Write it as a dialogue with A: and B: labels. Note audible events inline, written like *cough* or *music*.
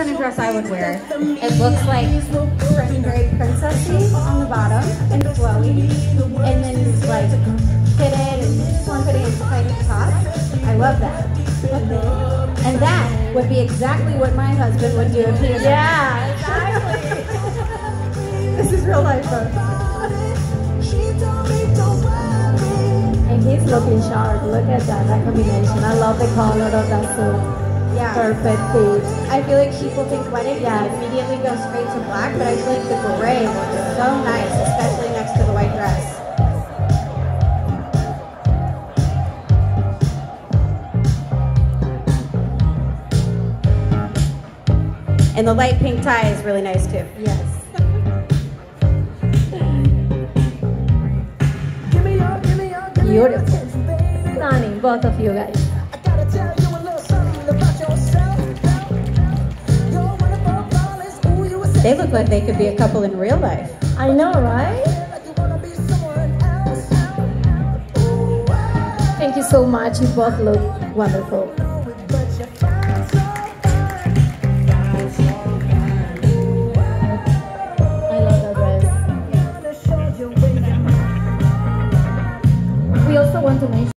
A: kind of dress I would wear. It looks like very princessy on the bottom and flowy, and then like fitted and plumpeting and tight at the top. I love that. And that would be exactly what my husband would do if he was.
B: Yeah, exactly. *laughs* this is real life, folks. And he's looking sharp. Look at that, that combination. I love the color of that suit.
A: Yeah.
B: Perfect fit.
A: I feel like people think wedding yeah. immediately go straight to black, but I feel like the gray looks so nice, especially next to the white dress. And the light pink tie is really nice too.
B: Yes. *laughs* Beautiful. Stunning, both of you guys.
A: They look like they could be a couple in real life.
B: I know, right? Thank you so much. You both look wonderful. I love that dress. We also want to mention